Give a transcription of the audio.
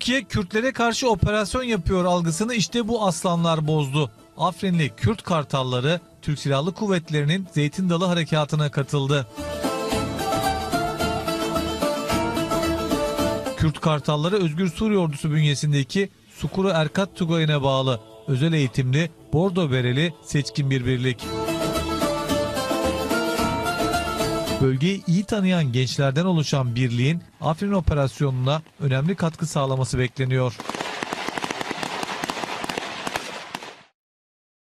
Türkiye Kürtlere karşı operasyon yapıyor algısını işte bu aslanlar bozdu. Afrinli Kürt kartalları Türk Silahlı Kuvvetleri'nin Zeytin Dalı Harekatı'na katıldı. Kürt kartalları Özgür Suriye Ordusu bünyesindeki Sukuru Erkat Tugayı'na bağlı özel eğitimli Bordo Bereli seçkin bir birlik. Bölgeyi iyi tanıyan gençlerden oluşan birliğin Afrin operasyonuna önemli katkı sağlaması bekleniyor.